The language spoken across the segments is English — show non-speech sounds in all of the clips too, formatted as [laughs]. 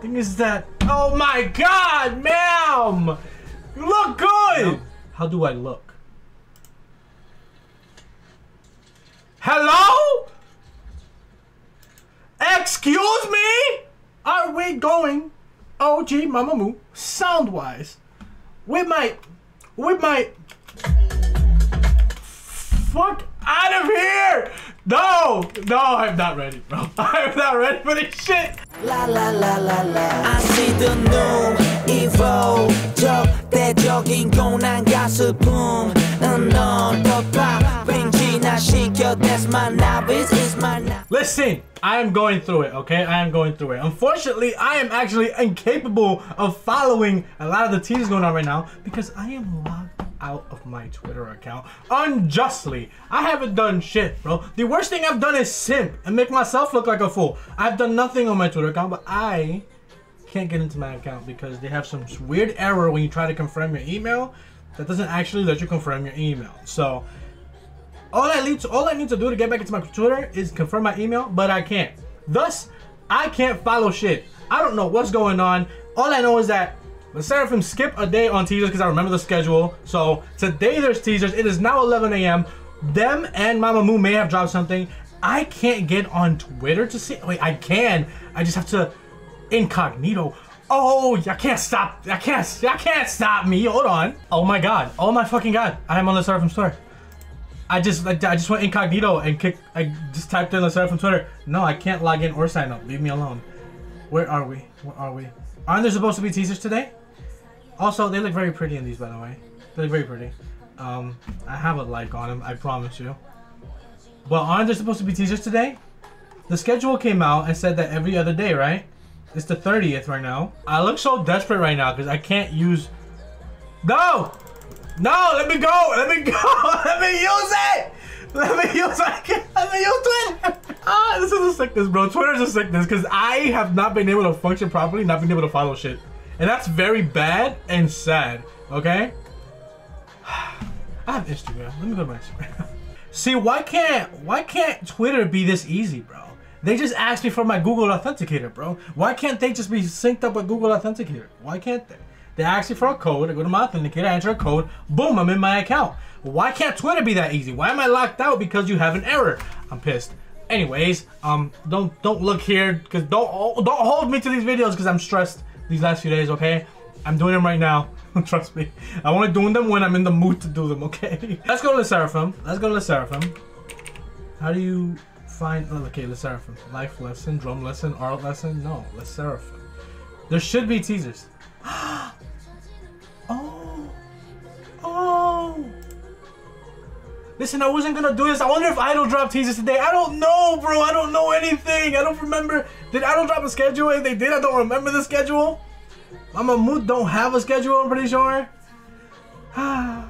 Thing is that, oh my god, ma'am! You look good! How do I look? Hello? Excuse me? Are we going OG Mamamoo sound wise? With my, with my, fuck out of here! No, no, I'm not ready, bro. [laughs] I'm not ready for this shit. La la la la la I see the new evil 적대적인 고난 가스품 넌 더파 왠지 나 시켜 That's my novice, it's my novice Listen, I am going through it, okay? I am going through it. Unfortunately, I am actually incapable of following a lot of the teasers going on right now because I am locked out of my Twitter account unjustly. I haven't done shit, bro. The worst thing I've done is simp and make myself look like a fool. I've done nothing on my Twitter account, but I can't get into my account because they have some weird error when you try to confirm your email that doesn't actually let you confirm your email. So all I need to all I need to do to get back into my Twitter is confirm my email, but I can't. Thus, I can't follow shit. I don't know what's going on. All I know is that LE SSERAFIM skip a day on teasers because I remember the schedule. So today there's teasers. It is now 11 a.m. Them and Mamamoo may have dropped something. I can't get on Twitter to see. Wait, I can. I just have to incognito. Oh, I can't stop. I can't. I can't stop me. Hold on. Oh my god. Oh my fucking god. I am on LE SSERAFIM store. I just like I just went incognito and kick. I just typed in the from Twitter. No, I can't log in or sign up. Leave me alone. Where are we? Where are we? Aren't there supposed to be teasers today? Also, they look very pretty in these, by the way. They look very pretty. Um, I have a like on them, I promise you. But aren't there supposed to be teasers today? The schedule came out and said that every other day, right? It's the 30th right now. I look so desperate right now because I can't use... No! No, let me go! Let me go! [laughs] Let me use it! Let me use it! Let me use Twitter! ah, this is a sickness, bro. Twitter's a sickness because I have not been able to function properly, not been able to follow shit. And that's very bad and sad, okay? [sighs] I have Instagram. Let me go to my Instagram. [laughs] See, why can't why can't Twitter be this easy, bro? They just asked me for my Google Authenticator, bro. Why can't they just be synced up with Google Authenticator? Why can't they? They ask me for a code. I go to my Authenticator, I enter a code. Boom, I'm in my account. Why can't Twitter be that easy? Why am I locked out because you have an error? I'm pissed. Anyways, um, don't don't look here because don't don't hold me to these videos because I'm stressed these last few days. Okay, I'm doing them right now. [laughs] Trust me. I want to do them when I'm in the mood to do them. Okay. [laughs] Let's go to LE SSERAFIM. Let's go to LE SSERAFIM. How do you find? Oh, okay, LE SSERAFIM. Life lesson, drum lesson, art lesson. No, LE SSERAFIM. There should be teasers. [gasps] oh. Oh. Listen, I wasn't gonna do this. I wonder if Idol dropped teasers today. I don't know, bro. I don't know anything. I don't remember. Did Idol drop a schedule? If they did, I don't remember the schedule. Mamamoo don't have a schedule, I'm pretty sure. [sighs]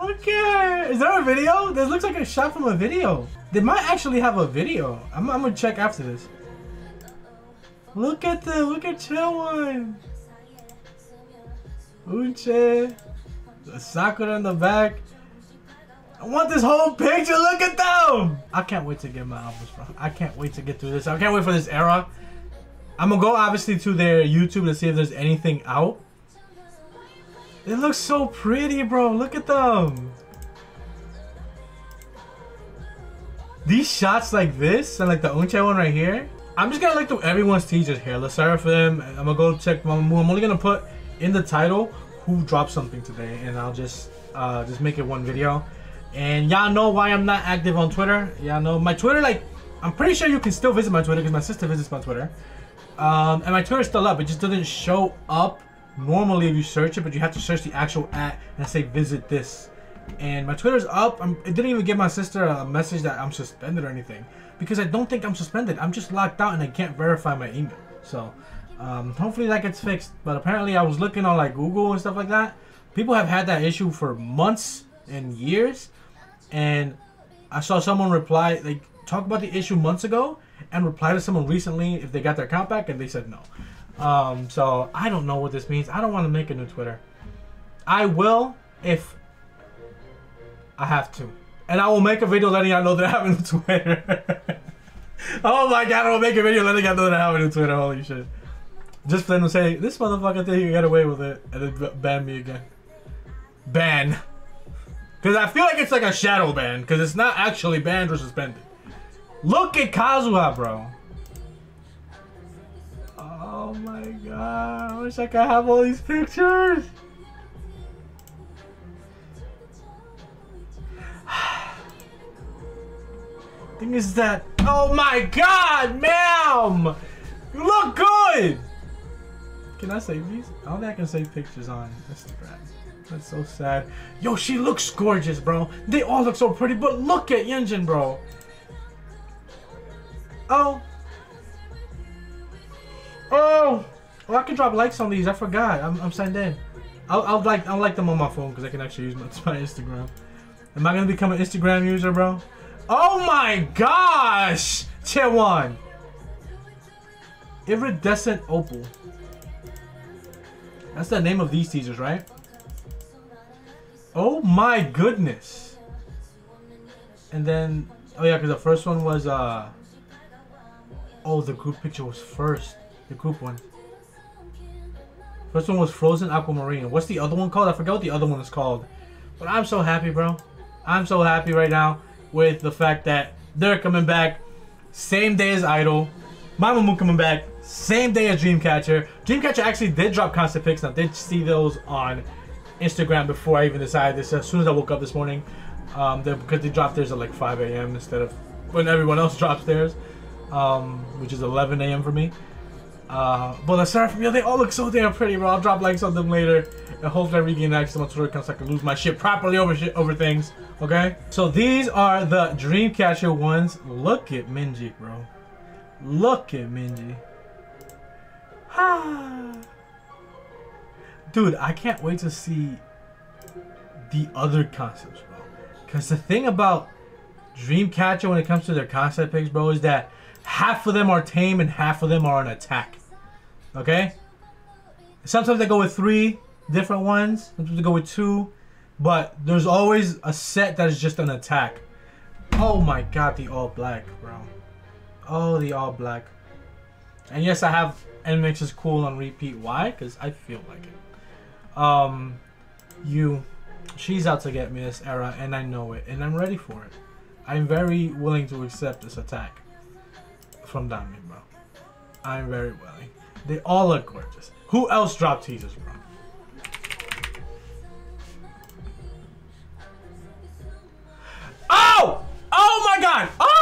okay. Is there a video? This looks like a shot from a video. They might actually have a video. I'm, I'm gonna check after this. Look at the, look at Chaewon. Uche. The Sakura in the back. I want this whole picture. Look at them. I can't wait to get my albums, bro. I can't wait to get through this. I can't wait for this era. I'm gonna go obviously to their YouTube to see if there's anything out. It looks so pretty, bro. Look at them. These shots like this and like the Eunchae one right here. I'm just gonna look through everyone's teasers here. The them. I'm gonna go check. I'm only gonna put in the title who dropped something today, and I'll just uh, just make it one video. And y'all know why I'm not active on Twitter. Y'all know my Twitter, like, I'm pretty sure you can still visit my Twitter because my sister visits my Twitter. Um, and my Twitter's still up. It just doesn't show up normally if you search it, but you have to search the actual at and say visit this. And my Twitter's up. I'm, it didn't even give my sister a message that I'm suspended or anything because I don't think I'm suspended. I'm just locked out and I can't verify my email. So um, hopefully that gets fixed. But apparently I was looking on like Google and stuff like that. People have had that issue for months and years and I saw someone reply like talk about the issue months ago and reply to someone recently if they got their account back and they said no. Um, so I don't know what this means. I don't want to make a new Twitter. I will if I have to. And I will make a video letting y'all know that I have a new Twitter. [laughs] oh my god, I'll make a video letting y'all know that I have a new Twitter. Holy shit. Just for them to say, this motherfucker think he got away with it, and then ban me again. Ban. Because I feel like it's like a shadow ban, because it's not actually banned or suspended. Look at Kazuha, bro. Oh my god, I wish I could have all these pictures. [sighs] Thing is that, oh my god, ma'am! You look good! Can I save these? I don't think I can save pictures on Instagram. That's so sad. Yo, she looks gorgeous, bro. They all look so pretty, but look at Yunjin, bro. Oh. Oh. Oh, I can drop likes on these. I forgot. I'm, I'm signed in. I'll, I'll like I'll like them on my phone because I can actually use my, [laughs] my Instagram. Am I gonna become an Instagram user, bro? Oh my gosh! One. Iridescent opal. That's the name of these teasers, right? Oh my goodness. And then, oh yeah, because the first one was, uh, oh, the group picture was first. The group one. First one was Frozen Aquamarine. What's the other one called? I forgot what the other one is called. But I'm so happy, bro. I'm so happy right now with the fact that they're coming back same day as Idol. Mamamoo coming back same day as Dreamcatcher. Dreamcatcher actually did drop concept pics. I did see those on Instagram before I even decided this. As soon as I woke up this morning, um, because they dropped theirs at like 5 a.m. instead of when everyone else [laughs] drops theirs, um, which is 11 a.m. for me. Uh, but aside from you, they all look so damn pretty, bro. I'll drop likes on them later. And hopefully I regain access my Twitter so I can lose my shit properly over shit over things. Okay? So these are the Dreamcatcher ones. Look at Minji, bro. Look at Minji. [sighs] Dude, I can't wait to see the other concepts, bro. Because the thing about Dreamcatcher when it comes to their concept picks, bro, is that half of them are tame and half of them are an attack. Okay? Sometimes they go with three different ones. Sometimes they go with two. But there's always a set that is just an attack. Oh my god, the all black, bro. Oh, the all black. And yes, I have NMIX is cool on repeat. Why? Because I feel like it. Um, you, she's out to get me this era, and I know it, and I'm ready for it. I'm very willing to accept this attack from Dami, bro. I'm very willing. They all look gorgeous. Who else dropped teasers, bro? Oh! Oh my god! Oh!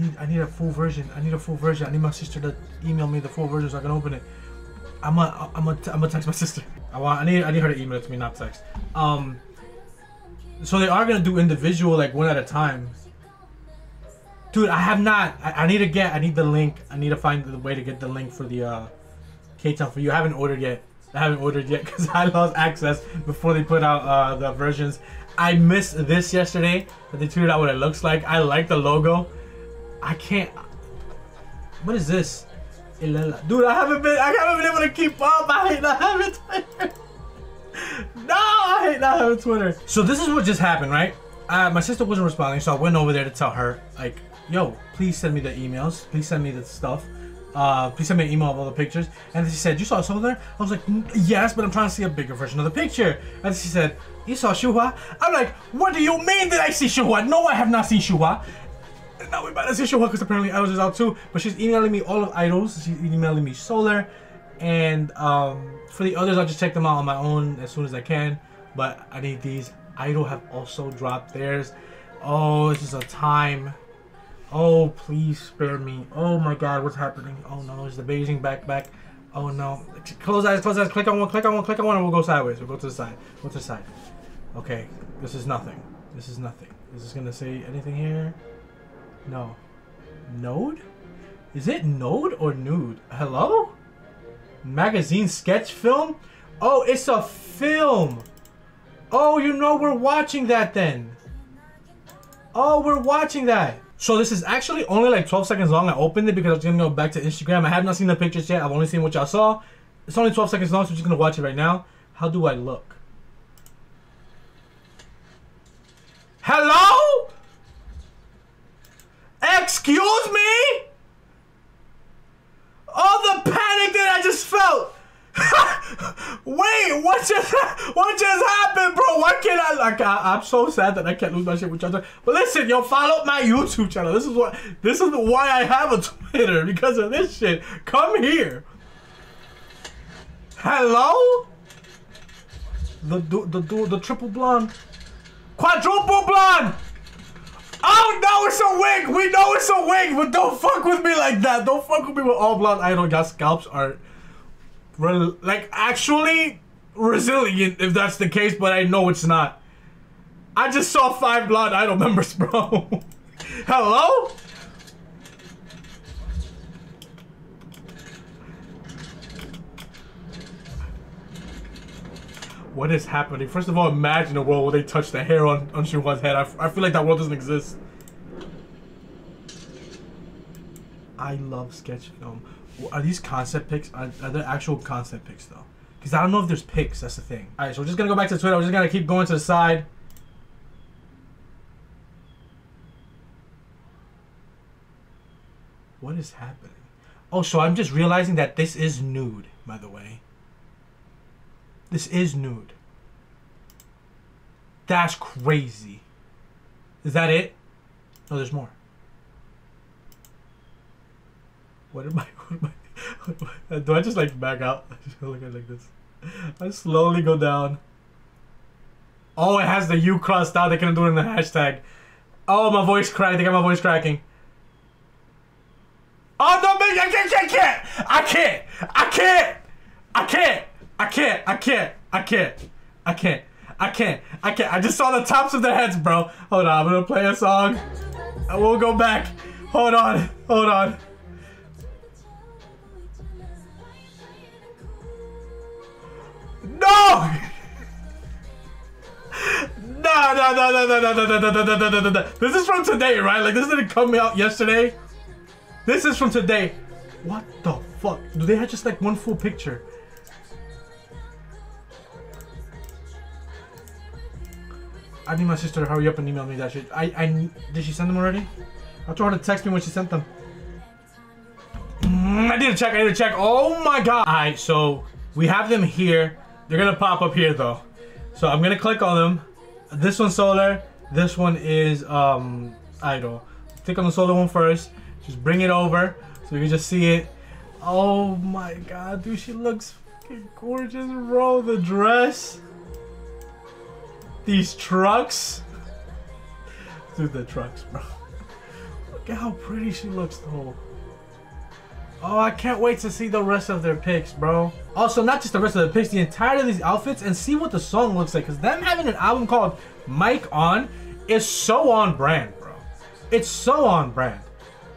Need I need a full version. I need a full version. I need my sister to email me the full version so I can open it. I'm a I'm a I'm gonna text my sister. I want I need I need her to email it to me, not text. Um. So they are gonna do individual like one at a time. Dude, I have not. I, I need to get. I need the link. I need to find the way to get the link for the uh, Ktown4u. I haven't ordered yet. I haven't ordered yet [laughs] because I lost access before they put out uh, the versions. I missed this yesterday but they tweeted out what it looks like. I like the logo. I can't. What is this? Dude, I haven't been. I haven't been able to keep up. I hate not having Twitter. [laughs] no, I hate not having Twitter. So this is what just happened, right? Uh, my sister wasn't responding, so I went over there to tell her, like, yo, please send me the emails. Please send me the stuff. Uh, please send me an email of all the pictures. And she said, you saw Solar? I was like, yes, but I'm trying to see a bigger version of the picture. And she said, you saw Shuhua? I'm like, what do you mean did I see Shuhua? No, I have not seen Shuhua. Now we better see Shuhua because apparently Idols is out too. But she's emailing me all of Idols. She's emailing me Solar. And um, for the others, I'll just check them out on my own as soon as I can. But I need these. Idol have also dropped theirs. Oh, this is a time. Oh, please spare me. Oh my god, what's happening? Oh no, is the Beijing backpack. Oh no. Close eyes, close eyes, click on one, click on one, click on one, and we'll go sideways. We'll go to the side. Go to the side. Okay, this is nothing. This is nothing. Is this gonna say anything here? No. Node? Is it Node or Nude? Hello? Magazine sketch film? Oh, it's a film! Oh, you know we're watching that then. Oh, we're watching that. So this is actually only like 12 seconds long. I opened it because I was gonna go back to Instagram. I have not seen the pictures yet. I've only seen what y'all saw. It's only 12 seconds long, so I'm just gonna watch it right now. How do I look? Hello? Excuse me? All the panic that I just felt. [laughs] Wait, what just what just happened, bro? Why can't I like I, am so sad that I can't lose my shit with y'all. But listen, yo, follow my YouTube channel. This is what this is why I have a Twitter [laughs] because of this shit. Come here. Hello? The the the, the triple blonde. Quadruple blonde! Oh no, it's a wig! We know it's a wig, but don't fuck with me like that. Don't fuck with me with all blonde idol. Got scalps are like actually resilient if that's the case, but I know it's not. I just saw five blonde idol [laughs] members, bro. Hello? What is happening? First of all, imagine a world where they touch the hair on, on Shuhua's head. I, I feel like that world doesn't exist. I love sketch film. Are these concept pics? Are, are there actual concept pics though? Because I don't know if there's pics. That's the thing. All right, so we're just gonna go back to Twitter. We're just gonna keep going to the side. What is happening? Oh, so I'm just realizing that this is nude, by the way. This is nude. That's crazy. Is that it? No, there's more. What am I? [laughs] What am I? Do I just like back out? [laughs] Look at like this. I slowly go down. Oh, it has the U crossed out. They can do it in the hashtag. Oh, my voice cracked. They got my voice cracking. Oh no, man! I can't! I can't! I can't! I can't! I can't! I can't! I can't! I can't! I can't! I can't! I can't! I can't. I just saw the tops of their heads, bro. Hold on, I'm gonna play a song. I will go back. Hold on. Hold on. No! No, no, no, no, no, no, no, no, no, no, no, no, no. This is from today, right? Like, this didn't come out yesterday. This is from today. What the fuck? Do they have just like one full picture? I need my sister to hurry up and email me that shit. I, I, did she send them already? I told her to text me when she sent them. Mm, I need to check, I need to check. Oh my god. Alright, so we have them here. They're gonna pop up here though. So I'm gonna click on them. This one's solar. This one is um idol. Click on the solar one first. Just bring it over so you can just see it. Oh my god, dude, she looks gorgeous, bro. The dress. These trucks. Dude, the trucks, bro. Look at how pretty she looks though. Oh, I can't wait to see the rest of their picks, bro. Also, not just the rest of the picks, the entirety of these outfits and see what the song looks like. Because them having an album called Mic On is so on brand, bro. It's so on brand.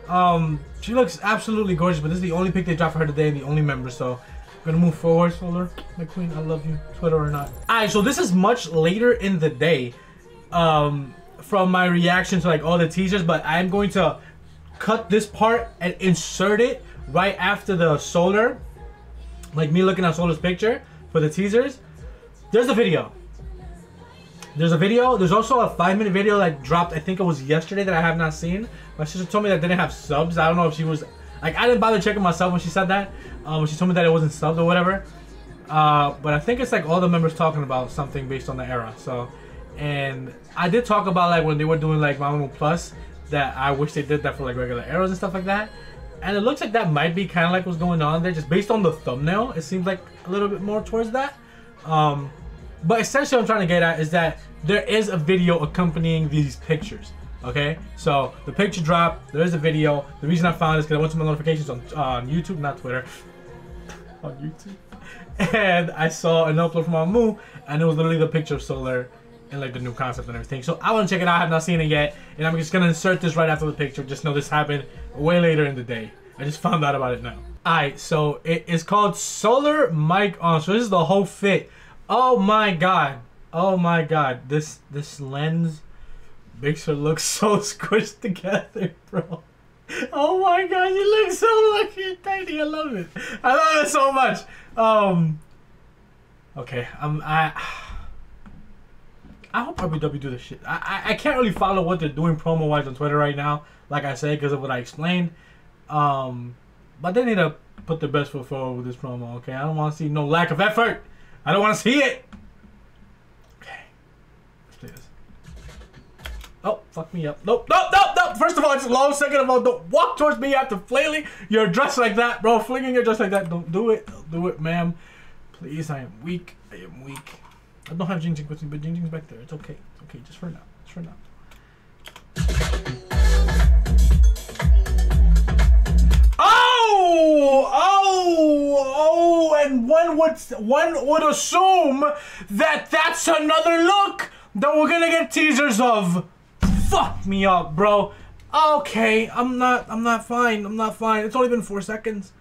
Um, she looks absolutely gorgeous, but this is the only pick they dropped for her today, the only member, so gonna move forward, Solar. McQueen. I love you, Twitter or not. Alright, so this is much later in the day um, from my reaction to like all the teasers, but I'm going to cut this part and insert it right after the Solar, like me looking at Solar's picture for the teasers, there's a video. There's a video. There's also a five minute video that dropped, I think it was yesterday that I have not seen. My sister told me that didn't have subs. I don't know if she was, like, I didn't bother checking myself when she said that. Um, she told me that it wasn't subbed or whatever. Uh, but I think it's like all the members talking about something based on the era. So, and I did talk about like when they were doing like Mamamoo Plus that I wish they did that for like regular eras and stuff like that. And it looks like that might be kind of like what's going on there. Just based on the thumbnail, it seems like a little bit more towards that. Um, but essentially what I'm trying to get at is that there is a video accompanying these pictures. Okay, so the picture dropped. There is a video. The reason I found it is because I went to my notifications on on YouTube, not Twitter. [laughs] on YouTube, and I saw an upload from Amu, and it was literally the picture of Solar and like the new concept and everything. So I want to check it out. I have not seen it yet, and I'm just gonna insert this right after the picture. Just know this happened way later in the day. I just found out about it now. Alright, so it is called Solar Mic On. So this is the whole fit. Oh my god. Oh my god. This this lens makes her look so [laughs] squished together, bro. Oh my god, you look so lucky tiny. I love it. I love it so much. Um Okay, um, I. I hope RBW do this shit. I, I, I can't really follow what they're doing promo wise on Twitter right now, like I said, because of what I explained. Um, but they need to put the best foot forward with this promo. Okay, I don't want to see no lack of effort. I don't want to see it. Okay, let's play this. Oh, fuck me up. Nope, nope, nope, nope. First of all, it's low. Second of all, don't walk towards me after flailing. You're dressed like that, bro. Flinging your dress like that. Don't do it. Don't do it, ma'am. Please, I am weak. I am weak. I don't have Jing Jing with me, but Jing Jing's back there. It's okay. It's okay. Just for now. Just for now. Oh, oh, oh, and one would one would assume that that's another look that we're gonna get teasers of. Fuck me up, bro. Okay, I'm not, I'm not fine. I'm not fine. It's only been four seconds.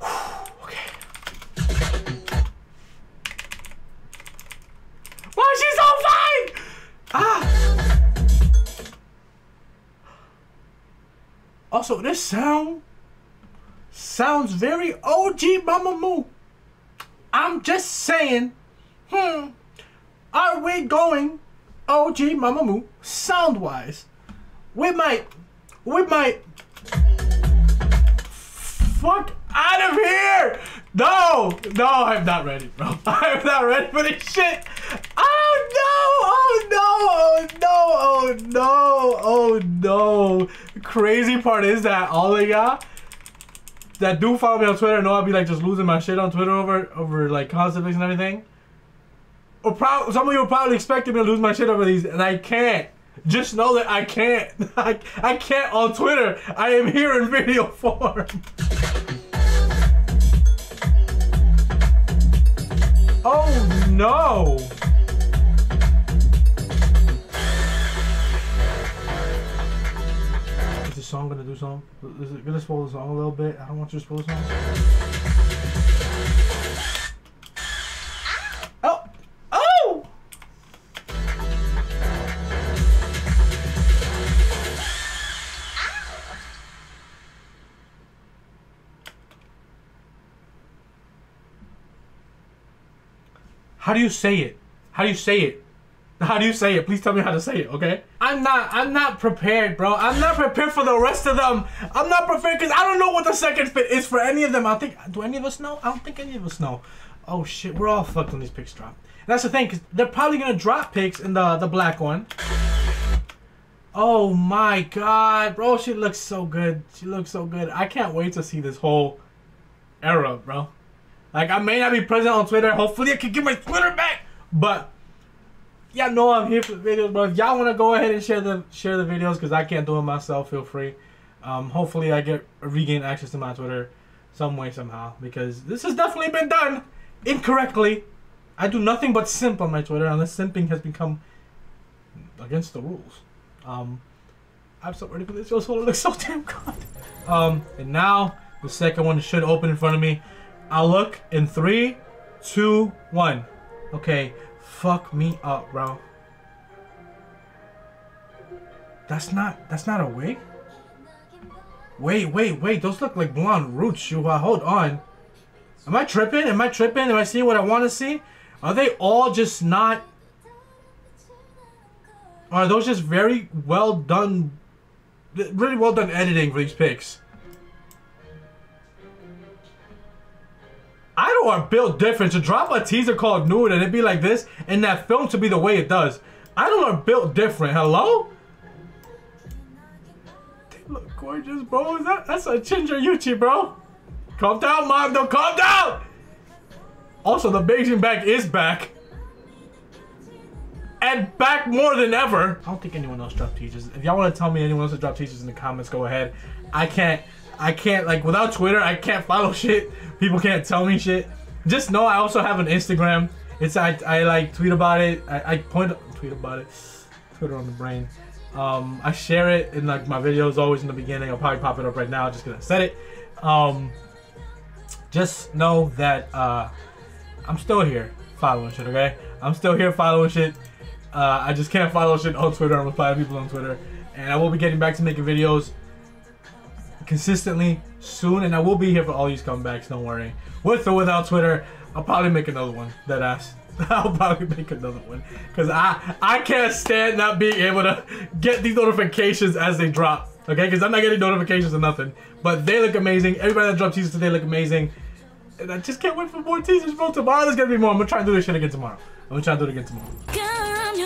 [sighs] okay. Why is she so fine? Ah. Also, this sound sounds very OG Mamamoo. I'm just saying, hmm, are we going OG Mamamoo sound wise? We might, we might, fuck out of here! No, no, I'm not ready, bro. [laughs] I'm not ready for this shit. Oh no! Oh no! Oh no! Oh no! Oh no! Crazy part is that all of y'all that do follow me on Twitter know I'll be like just losing my shit on Twitter over over like concept and everything. Some of you are probably expecting me to lose my shit over these, and I can't. Just know that I can't. [laughs] I, I can't on Twitter. I am here in video [laughs] form. Oh no! Is the song gonna do something? Is it gonna spoil the song a little bit? I don't want you to spoil the song. How do you say it? How do you say it? [laughs] How do you say it? Please tell me how to say it, okay? I'm not I'm not prepared, bro. I'm not prepared for the rest of them. I'm not prepared because I don't know what the second fit is for any of them. I think do any of us know? I don't think any of us know. Oh shit, we're all fucked when these picks drop. And that's the thing, because they're probably gonna drop picks in the the black one. Oh my god, bro, she looks so good. She looks so good. I can't wait to see this whole era, bro. Like I may not be present on Twitter. Hopefully I can get my Twitter back. But y'all know I'm here for the videos, bro. If y'all wanna go ahead and share the share the videos because I can't do it myself, feel free. Um, hopefully I get regain access to my Twitter some way somehow because this has definitely been done incorrectly. I do nothing but simp on my Twitter unless simping has become against the rules. Um, I'm so ready for this. This one looks so [laughs] damn good. Um, and now the second one should open in front of me. I'll look in three, two, one. Okay, fuck me up, bro. That's not. That's not a wig. Wait, wait, wait. Those look like blonde roots, Shuhua. Hold on. Am I tripping? Am I tripping? Am I seeing what I want to see? Are they all just not? Are those just very well done, really well done editing for these pics? I don't are built different. To drop a teaser called Nude and it be like this, and that film to be the way it does. I don't are built different. Hello? They look gorgeous, bro. Is that that's a Ginger Yuqi, bro? Calm down, Mando. Calm down. Also, the Beijing back is back. And back more than ever. I don't think anyone else dropped teachers. If y'all want to tell me anyone else dropped teachers in the comments, go ahead. I can't, I can't, like, without Twitter, I can't follow [laughs] shit. People can't tell me shit. Just know I also have an Instagram. It's, I, I like, tweet about it. I, I point, tweet about it. Twitter on the brain. Um, I share it in, like, my videos always in the beginning. I'll probably pop it up right now just gonna set it. Um, just know that, uh, I'm still here following shit, okay? I'm still here following shit. Uh, I just can't follow shit on Twitter and reply to people on Twitter. And I will be getting back to making videos consistently soon, and I will be here for all these comebacks. Don't worry. With or without Twitter, I'll probably make another one. That ass. [laughs] I'll probably make another one because I I can't stand not being able to get these notifications as they drop. Okay, because I'm not getting notifications or nothing. But they look amazing. Everybody that dropped teasers today look amazing. And I just can't wait for more teasers, bro. Tomorrow there's gonna be more. I'm gonna try and do this shit again tomorrow. I'm gonna try and do it again tomorrow. Girl,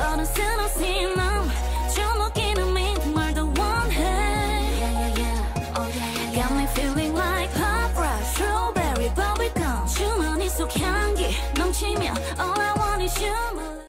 Só no céu não se manda.